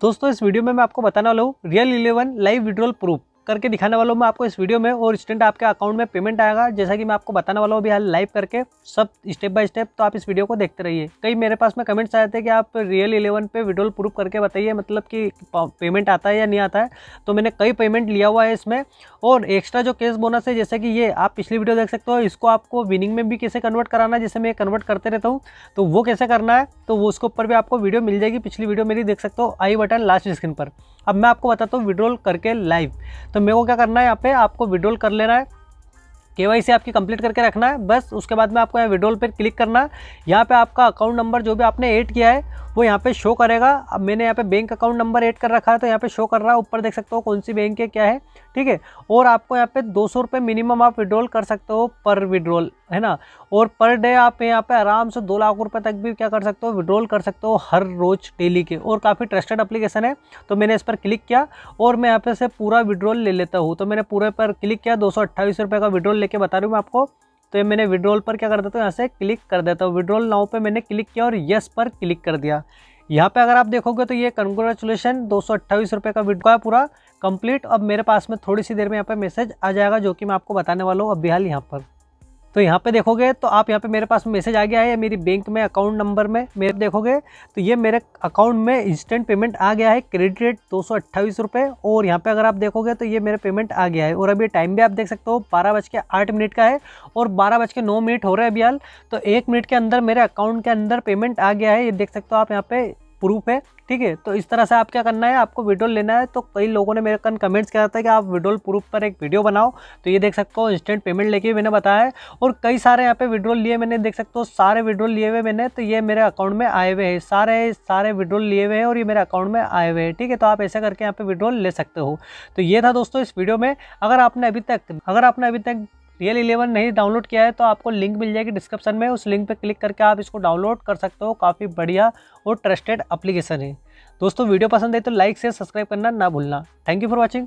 दोस्तों इस वीडियो में मैं आपको बताने वाला हूँ Real eleven live withdrawal proof करके दिखाने वाला हूँ मैं आपको इस वीडियो में, और इंस्टेंट आपके अकाउंट में पेमेंट आएगा। जैसा कि मैं आपको बताने वाला हूँ, अभी लाइव करके सब स्टेप बाय स्टेप तो आप इस वीडियो को देखते रहिए। कई मेरे पास में कमेंट्स आए थे कि आप रियल इलेवन पे विड्रॉल प्रूफ करके बताइए मतलब कि पेमेंट आता है या नहीं आता है। तो मैंने कई पेमेंट लिया हुआ है इसमें, और एक्स्ट्रा जो केस बोनस है, जैसे कि ये आप पिछली वीडियो देख सकते हो, इसको आपको विनिंग में भी कैसे कन्वर्ट कराना है, जैसे मैं कन्वर्ट करते रहता हूँ तो वो कैसे करना है तो वो उसके ऊपर भी आपको वीडियो मिल जाएगी। पिछली वीडियो मेरी देख सकते हो, आई बटन लास्ट स्क्रीन पर। अब मैं आपको बताता हूँ विड्रॉल करके लाइव तो मेरे को क्या करना है यहाँ पे आपको विड्रॉल कर लेना है। के आपकी कंप्लीट करके रखना है। बस उसके बाद में आपको यहाँ विड्रॉल पर क्लिक करना है। यहाँ पे आपका अकाउंट नंबर जो भी आपने ऐड किया है, वो यहाँ पे शो करेगा। अब मैंने यहाँ पे बैंक अकाउंट नंबर ऐड कर रखा है तो यहाँ पे शो कर रहा है। ऊपर देख सकते हो कौन सी बैंक है, क्या है, ठीक है। और आपको यहाँ पे दो सौ मिनिमम आप विड्रॉल कर सकते हो पर विड्रॉल, है ना। और पर डे आप यहाँ पे आराम से दो लाख रुपए तक भी क्या कर सकते हो, विड्रॉल कर सकते हो हर रोज डेली के। और काफ़ी ट्रस्टेड अप्लीकेशन है तो मैंने इस पर क्लिक किया और मैं यहाँ पे से पूरा विड्रॉल ले लेता हूँ। तो मैंने पूरे पर क्लिक किया, दो सौ का विड्रॉल लेके बता रही हूँ मैं आपको। तो ये मैंने विड्रॉल पर क्या कर देता हूँ? यहाँ से क्लिक कर देता हूँ। विड्रॉल नाउ पे मैंने क्लिक किया और यस पर क्लिक कर दिया। यहाँ पे अगर आप देखोगे तो ये कंग्रेचुलेशन दो सौ का विड्रॉ है पूरा। कंप्लीट अब मेरे पास में थोड़ी सी देर में यहाँ पे मैसेज आ जाएगा जो कि मैं आपको बताने वाला हूँ। अभी हाल यहाँ पर। तो यहाँ पे देखोगे तो आप यहाँ पे मेरे पास मैसेज आ गया है, मेरी बैंक में अकाउंट नंबर में, मेरे देखोगे तो ये मेरे अकाउंट में इंस्टेंट पेमेंट आ गया है क्रेडिट रेट दो सौ और यहाँ पे अगर आप देखोगे तो ये मेरे पेमेंट आ गया है और अभी टाइम भी आप देख सकते हो, बारह बज के आठ मिनट का है और बारह बज के नौ मिनट हो रहे हैं अभी हाल तो एक मिनट के अंदर मेरे अकाउंट के अंदर पेमेंट आ गया है, ये देख सकते हो आप यहाँ पे प्रूफ है, ठीक है? तो इस तरह से आप क्या करना है, आपको विड्रोल लेना है तो कई लोगों ने मेरे कन कमेंट्स किया था कि आप विड्रोल प्रूफ पर एक वीडियो बनाओ तो ये देख सकते हो इंस्टेंट पेमेंट लेके मैंने बताया है, और कई सारे यहाँ पे विड्रोल लिए मैंने, देख सकते हो, सारे विड्रोल लिए हुए मैंने तो ये मेरे अकाउंट में आए हुए हैं, सारे सारे विड्रोल लिए हुए हैं, और ये मेरे अकाउंट में आए हुए हैं, ठीक है? तो आप ऐसा करके यहाँ पे विड्रोल ले सकते हो। तो ये था दोस्तों इस वीडियो में, अगर आपने अभी तक, अगर आपने अभी तक रियल इलेवन नहीं डाउनलोड किया है तो आपको लिंक मिल जाएगी डिस्क्रिप्शन में। उस लिंक पर क्लिक करके आप इसको डाउनलोड कर सकते हो। काफ़ी बढ़िया और ट्रस्टेड अप्लीकेशन है। दोस्तों, वीडियो पसंद है तो लाइक शेयर सब्सक्राइब करना ना भूलना। Thank you for watching